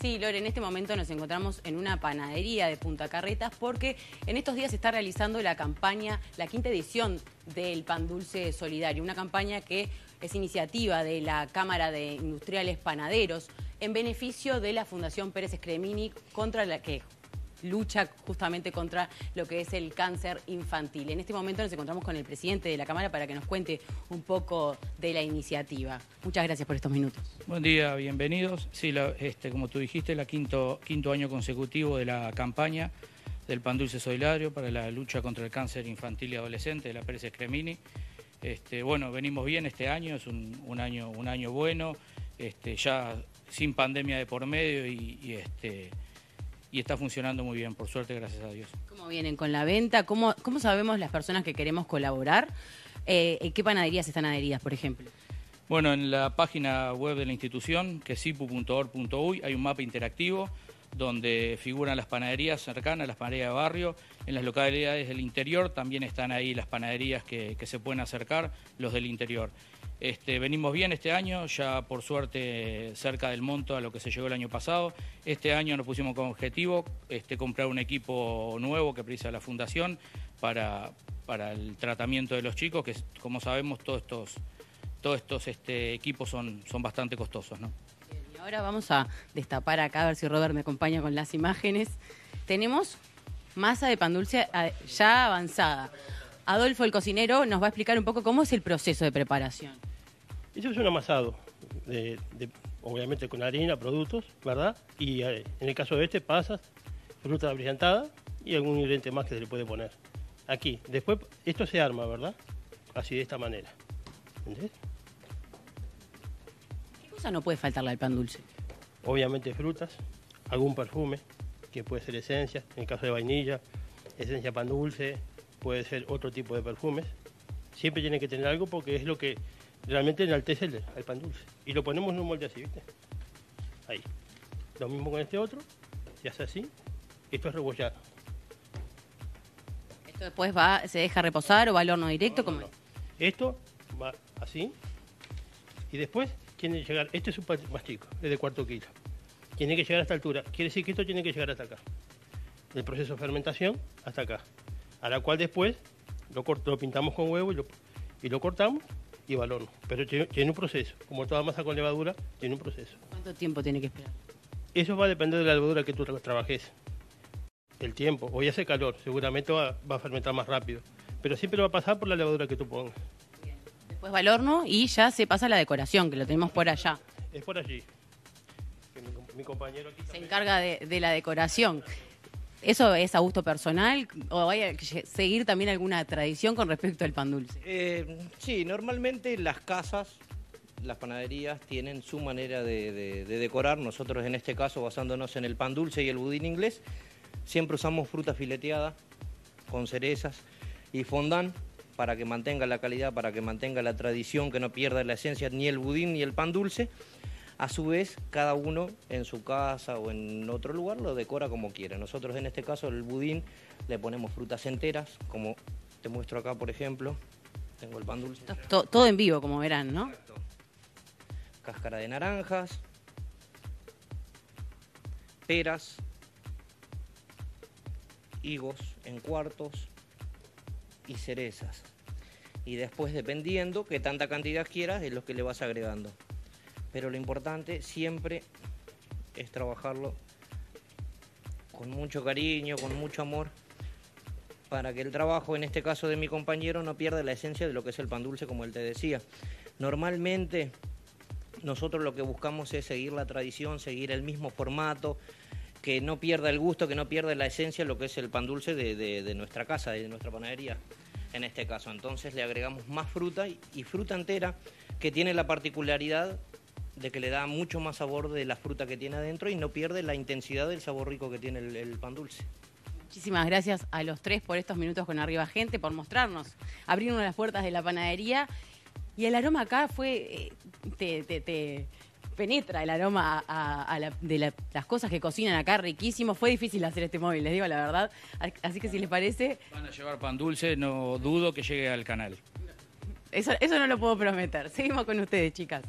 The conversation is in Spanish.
Sí, Lore, en este momento nos encontramos en una panadería de Punta Carretas porque en estos días se está realizando la campaña, la quinta edición del Pan Dulce Solidario, una campaña que es iniciativa de la Cámara de Industriales Panaderos en beneficio de la Fundación Pérez Escremini contra la que lucha justamente contra lo que es el cáncer infantil. En este momento nos encontramos con el presidente de la Cámara para que nos cuente un poco de la iniciativa. Muchas gracias por estos minutos. Buen día, bienvenidos. Sí, este, como tú dijiste, el quinto, quinto año consecutivo de la campaña del pan dulce solidario para la lucha contra el cáncer infantil y adolescente de la Pérez Escremini. Este, bueno, venimos bien este año, es un, año, un año bueno, este, ya sin pandemia de por medio y y está funcionando muy bien, por suerte, gracias a Dios. ¿Cómo vienen con la venta? ¿Cómo, cómo sabemos las personas que queremos colaborar? Eh, ¿En qué panaderías están adheridas, por ejemplo? Bueno, en la página web de la institución, que es sipu.org.uy, hay un mapa interactivo donde figuran las panaderías cercanas, las panaderías de barrio. En las localidades del interior también están ahí las panaderías que, se pueden acercar, los del interior. Este, venimos bien este año, ya por suerte cerca del monto a lo que se llegó el año pasado. Este año nos pusimos como objetivo este, comprar un equipo nuevo que precisa la Fundación para, para el tratamiento de los chicos, que como sabemos todos estos, todos estos este, equipos son, son bastante costosos. ¿no? Ahora vamos a destapar acá, a ver si Robert me acompaña con las imágenes. Tenemos masa de pan dulce ah, ya avanzada. Adolfo, el cocinero, nos va a explicar un poco cómo es el proceso de preparación. Eso es un amasado, obviamente con harina, productos, ¿verdad? Y eh, en el caso de este, pasas, fruta brillantada y algún ingrediente más que se le puede poner. Aquí, después esto se arma, ¿verdad? Así de esta manera. ¿Entendés? ¿Qué cosa no puede faltarle al pan dulce? Obviamente frutas, algún perfume, que puede ser esencia, en el caso de vainilla, esencia pan dulce, puede ser otro tipo de perfumes. Siempre tiene que tener algo porque es lo que realmente enaltece el, el pan dulce. Y lo ponemos en un molde así, ¿viste? Ahí. Lo mismo con este otro, se hace así. Esto es rebollar. ¿Esto después va, se deja reposar o va al horno directo? como Esto va así. Y después tiene que llegar, este es un más chico, es de cuarto kilo. Tiene que llegar a esta altura. Quiere decir que esto tiene que llegar hasta acá. El proceso de fermentación hasta acá. A la cual después lo, lo pintamos con huevo y lo, y lo cortamos y balón. Pero tiene un proceso. Como toda masa con levadura, tiene un proceso. ¿Cuánto tiempo tiene que esperar? Eso va a depender de la levadura que tú trabajes. El tiempo. Hoy hace calor, seguramente va, a fermentar más rápido. Pero siempre va a pasar por la levadura que tú pongas. Después va al horno y ya se pasa la decoración, que lo tenemos por allá. Es por allí. mi, compañero aquí Se encarga de, de la decoración. ¿Eso es a gusto personal o hay que seguir también alguna tradición con respecto al pan dulce? Eh, sí, normalmente las casas, las panaderías tienen su manera de, decorar. Nosotros en este caso, basándonos en el pan dulce y el budín inglés, siempre usamos fruta fileteada con cerezas y fondant para que mantenga la calidad, para que mantenga la tradición, que no pierda la esencia ni el budín ni el pan dulce. A su vez, cada uno en su casa o en otro lugar lo decora como quiere. Nosotros en este caso el budín le ponemos frutas enteras, como te muestro acá por ejemplo. Tengo el pan dulce. Todo, en vivo, como verán, ¿no? Cáscara de naranjas, peras, higos en cuartos y cerezas. Y después, dependiendo qué tanta cantidad quieras, es lo que le vas agregando pero lo importante siempre es trabajarlo con mucho cariño, con mucho amor, para que el trabajo, en este caso de mi compañero, no pierda la esencia de lo que es el pan dulce, como él te decía. Normalmente nosotros lo que buscamos es seguir la tradición, seguir el mismo formato, que no pierda el gusto, que no pierda la esencia lo que es el pan dulce de, nuestra casa, de nuestra panadería, en este caso. Entonces le agregamos más fruta y fruta entera, que tiene la particularidad de que le da mucho más sabor de la fruta que tiene adentro y no pierde la intensidad del sabor rico que tiene el, pan dulce. Muchísimas gracias a los tres por estos minutos con Arriba Gente, por mostrarnos, abrirnos las puertas de la panadería. Y el aroma acá fue, eh, te, penetra el aroma de las cosas que cocinan acá, riquísimo. Fue difícil hacer este móvil, les digo la verdad. Así que si les parece... Van a llevar pan dulce, no dudo que llegue al canal. Eso, eso no lo puedo prometer. Seguimos con ustedes, chicas.